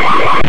What?